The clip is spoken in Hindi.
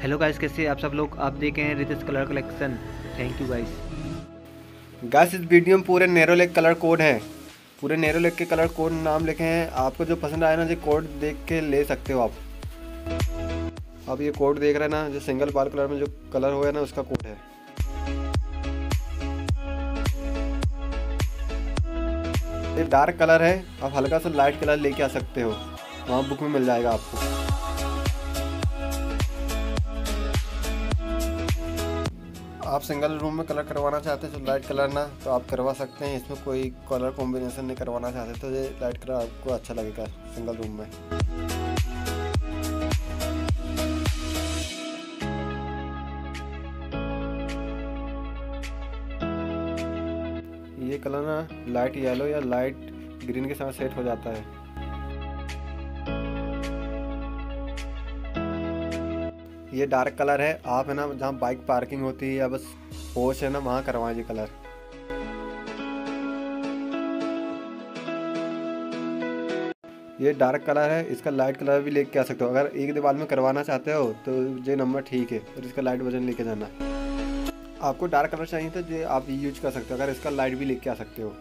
हेलो गाइस कैसे आप सब लोग? आप देखे हैं Ritesh colour collection thank you guys guys इस वीडियो में पूरे नैरो लेग कलर कोड हैं। पूरे नैरो लेग के कलर कोड नाम लिखे हैं। आपको जो पसंद आए ना जो कोड देख के ले सकते हो आप। अब ये कोड देख रहे हैं ना, जो सिंगल बाल कलर में जो कलर हुआ है ना, उसका कोड है। ये डार्क कलर है। आप हल्का सा लाइट कलर लेके आ सकते हो। वहाँ बुक में मिल जाएगा आपको। आप सिंगल रूम में कलर करवाना चाहते हैं तो लाइट कलर ना तो आप करवा सकते हैं। इसमें कोई कलर कॉम्बिनेशन नहीं करवाना चाहते तो ये लाइट कलर आपको अच्छा लगेगा सिंगल रूम में। ये कलर ना लाइट येलो या लाइट ग्रीन के साथ सेट हो जाता है। ये डार्क कलर है। आप है ना, जहाँ बाइक पार्किंग होती है या बस पोच है ना, वहाँ करवाएँ ये कलर ये डार्क कलर है, इसका लाइट कलर भी लेके आ सकते हो। अगर एक दीवार में करवाना चाहते हो तो ये नंबर ठीक है, और इसका लाइट वज़न लेके जाना। आपको डार्क कलर चाहिए तो ये आप यूज़ कर सकते हो, अगर इसका लाइट भी लेके आ सकते हो।